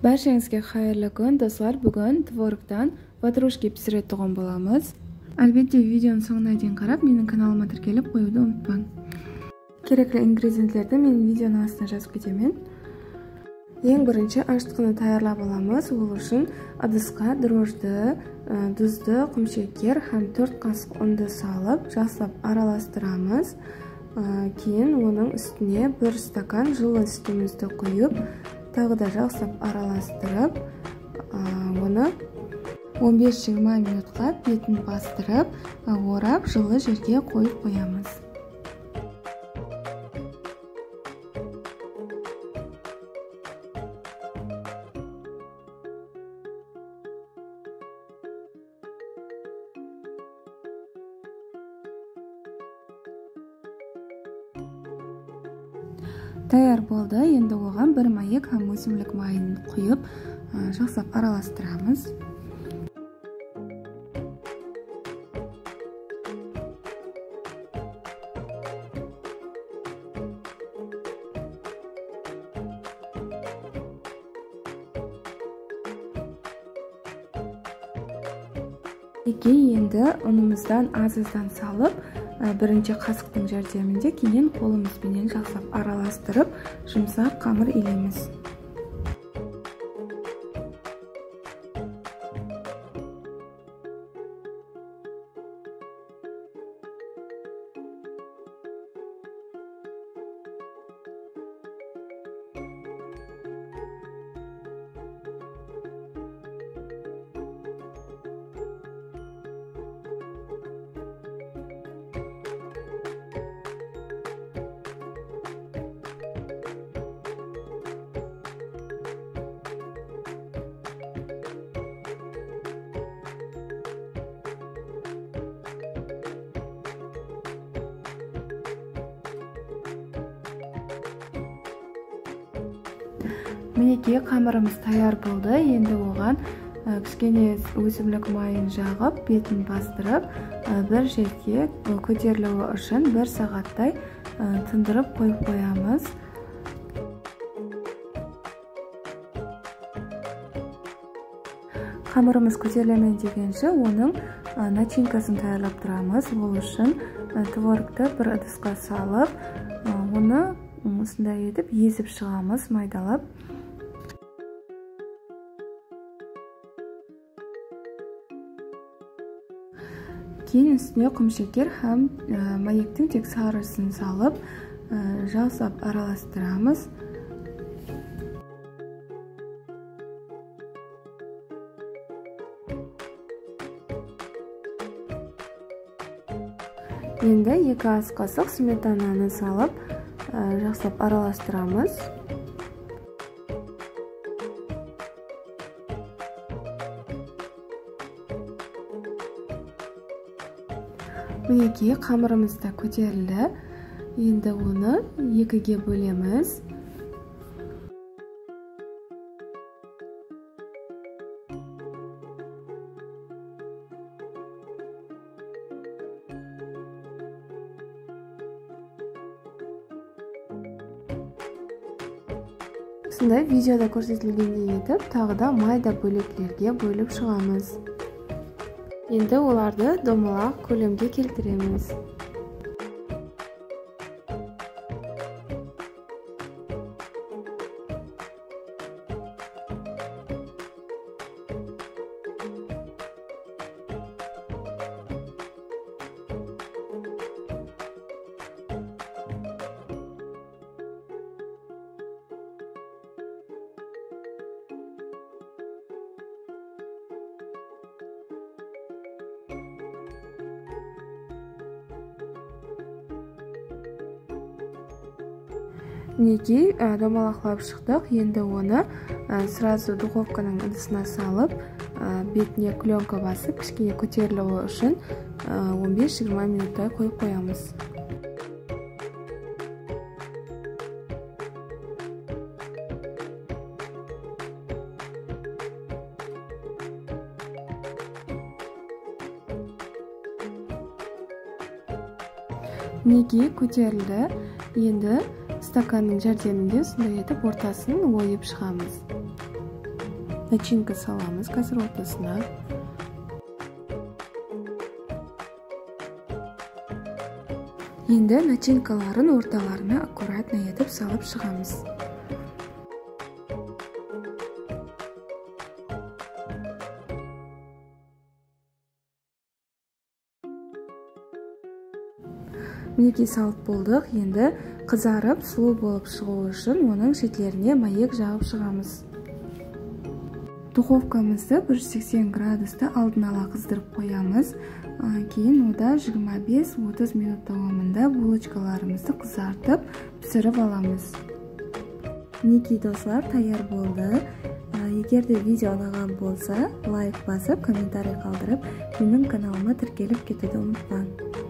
баршаңызға қайырлы күн достар бүгін творогтан ватрушки пісіре тұрған боламыз. Әлбетте видеоның соңына дейін қарап менің каналыма тіркеліп қоюды ұмытпаң керекті ингредиенттерді мен видеоның астына жазып кетемін. Ең бірінші аштықыны даярлап аламыз. Ол үшін ыдысқа дрожжды тұзды құмшекер һәм төрт қасық ұнды салып жақсылап араластырамыз. Кейін оның үстіне бір стакан жылы сүтімізді құйып тағы да жақсылап араластырып оны 15-20 минутқа бетін бастырып орап жылы жерге қойып қоямыз. Даяр болды. Енді оған бір маек һәм өсімлік майын құйып жақсылап араластырамыз. Енді ұнымыздан аз аздан салып бірінші қасықтың жәрдемінде кейін қолымызбенен жақсылап араластырып жұмсақ қамыр илейміз мінекей қамырымыз даяр болды. Енді оған кішкене өсімлік майын жағып бетін бастырып бір жерге көтерілуі үшін бір сағаттай тындырып қойып қоямыз. Қамырымыз көтерілемін дегенше оның начинкасын даярлап тұрамыз. Ол үшін творогты бір ыдысқа салып оны осындай етіп езіп шығамыз майдалап. Кейін үстіне құмшекер һәм маектің тек сарысын салып жақсылап араластырамыз. Енді екі ас қасық сметананы салып жақсылап араластырамыз. Мінекей қамырымыз да көтерілді. Енді оны екіге бөлеміз. Осындай видеода көрсетілгендей етіп тағы да майда бөлектерге бөліп шығамыз. Енді оларды домалақ көлемге келтіреміз мінекей домалақлап шықтық? Енді оны сразу духовканың ыдысына салып бетіне пленка басып кішкене көтерілуі үшін 15-20 минуттай қойып қоямыз. Мінекей көтерілді? Енді стаканның жәрдемінде осындай етіп ортасын ойып шығамыз. Начинка саламыз қазір ортасына. Енді начинкаларын орталарына аккуратно етіп салып шығамыз. Мінекей салып болдық? Енді қызарып сұлу болып шығу үшін оның шеттеріне маек жағып шығамыз. Духовкамызды 180 градуста алдын ала қыздырып қоямыз. Кейін ода 25-30 минут давамында булочкаларымызды қызартып пісіріп аламыз. Мінекей достар даяр болды. Егер де видео ұнаған болса лайк басып комментарий қалдырып менің каналыма тіркеліп кетуді ұмытпаң